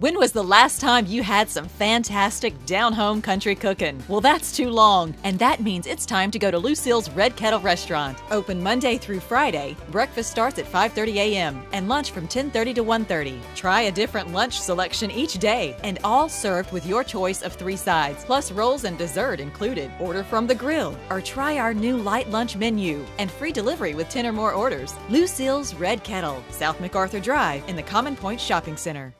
When was the last time you had some fantastic down home country cooking? Well, that's too long, and that means it's time to go to Lucille's Red Kettle Restaurant. Open Monday through Friday. Breakfast starts at 5:30 a.m. and lunch from 10:30 to 1:30. Try a different lunch selection each day, and all served with your choice of three sides, plus rolls and dessert included. Order from the grill or try our new light lunch menu and free delivery with 10 or more orders. Lucille's Red Kettle, South MacArthur Drive in the Common Point Shopping Center.